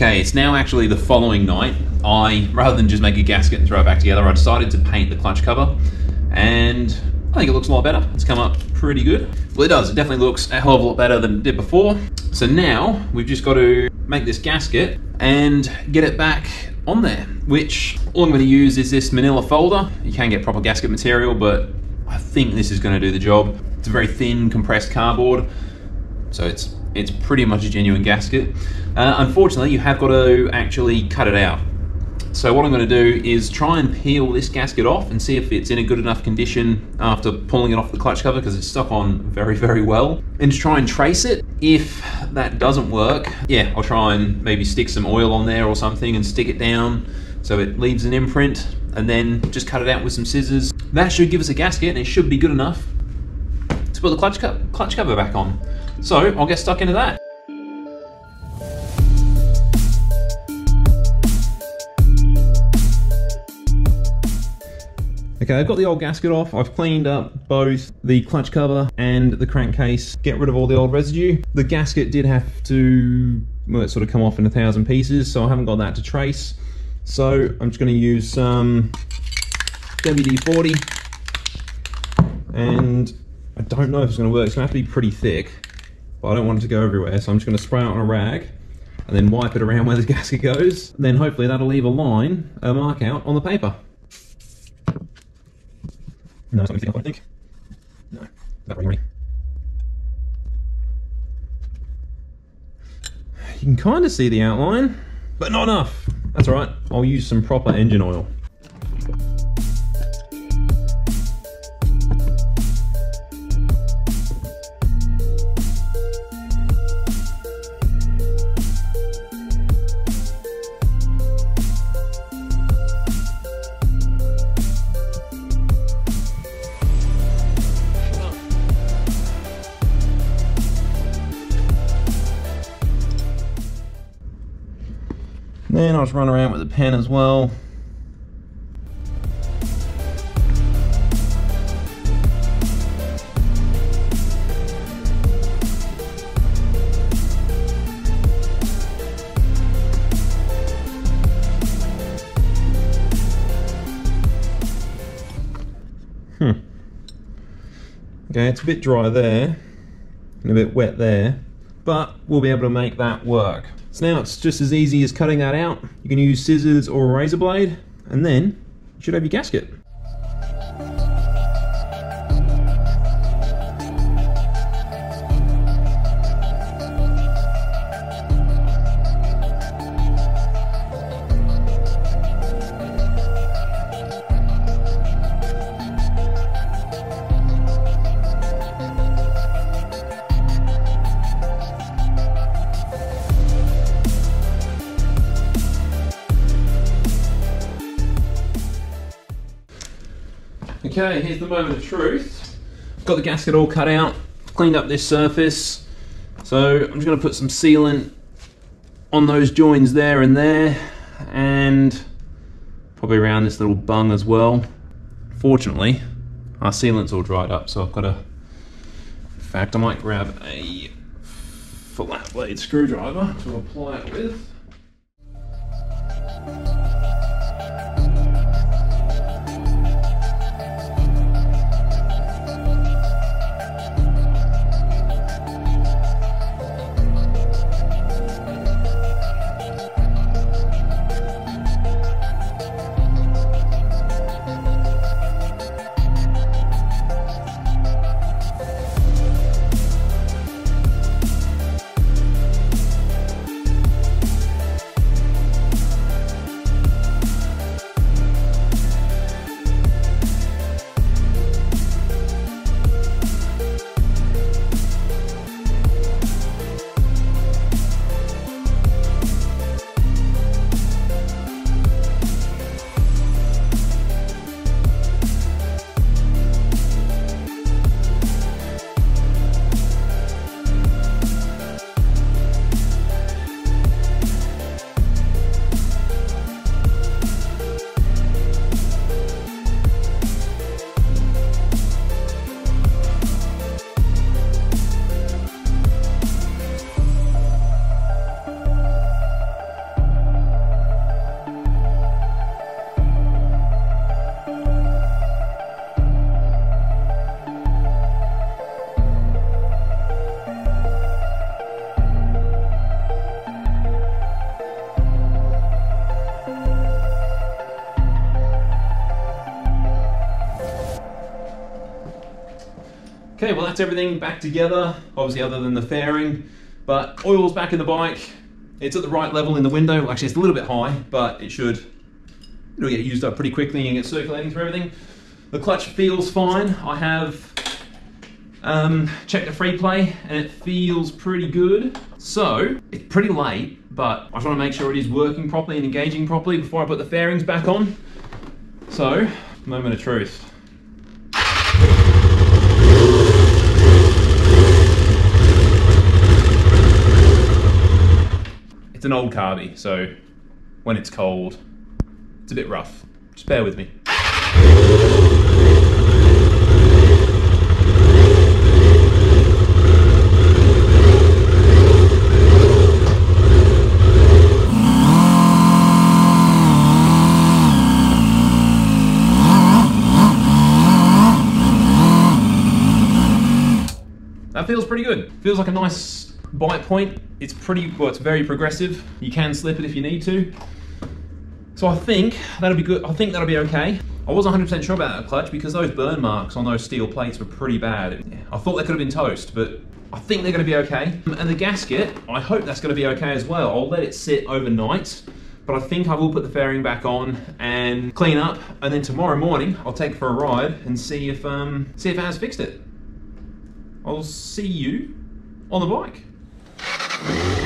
Okay, it's now actually the following night. I, rather than just make a gasket and throw it back together, I decided to paint the clutch cover, and I think it looks a lot better. It's come up pretty good. Well, it does. It definitely looks a hell of a lot better than it did before. So now we've just got to make this gasket and get it back on there, which all I'm going to use is this manila folder. You can get proper gasket material, but I think this is going to do the job. It's a very thin compressed cardboard, so it's it's pretty much a genuine gasket. Uh, unfortunately, you have got to actually cut it out. So what I'm going to do is try and peel this gasket off and see if it's in a good enough condition after pulling it off the clutch cover because it's stuck on very, very well. And just try and trace it. If that doesn't work, yeah, I'll try and maybe stick some oil on there or something and stick it down so it leaves an imprint and then just cut it out with some scissors. That should give us a gasket and it should be good enough to put the clutch, co clutch cover back on. So I'll get stuck into that. Okay, I've got the old gasket off. I've cleaned up both the clutch cover and the crankcase, get rid of all the old residue. The gasket did have to, well, it sort of come off in a thousand pieces, so I haven't got that to trace. So I'm just gonna use some WD-40 and I don't know if it's gonna work. It's gonna have to be pretty thick, but I don't want it to go everywhere. So I'm just gonna spray it on a rag and then wipe it around where the gasket goes. Then hopefully that'll leave a line, a mark out on the paper. No, it's not anything I think. No, that ring ring. You can kind of see the outline, but not enough. That's all right. I'll use some proper engine oil. Then I'll just run around with a pen as well. Hmm. Okay, it's a bit dry there, and a bit wet there, but we'll be able to make that work. So now it's just as easy as cutting that out. You can use scissors or a razor blade, and then you should have your gasket. Okay, here's the moment of truth. I've got the gasket all cut out, cleaned up this surface. So I'm just gonna put some sealant on those joins there and there, and probably around this little bung as well. Fortunately, our sealant's all dried up, so I've got a, in fact, I might grab a flat blade screwdriver to apply it with. Everything back together, obviously other than the fairing. But oil's back in the bike. It's at the right level in the window. Actually, it's a little bit high, but it should it'll get used up pretty quickly and get circulating through everything. The clutch feels fine. I have um, checked the free play and it feels pretty good. So, it's pretty late, but I just want to make sure it is working properly and engaging properly before I put the fairings back on. So, moment of truth. It's an old carby, so when it's cold, it's a bit rough. Just bear with me. That feels pretty good. Feels like a nice bite point. It's pretty, well, it's very progressive. You can slip it if you need to. So I think that'll be good. I think that'll be okay. I wasn't 100% sure about that clutch because those burn marks on those steel plates were pretty bad. I thought they could have been toast, but I think they're going to be okay. And the gasket, I hope that's going to be okay as well. I'll let it sit overnight, but I think I will put the fairing back on and clean up, and then tomorrow morning I'll take it for a ride and see if um, see if it has fixed it. I'll see you on the bike. Mm-hmm.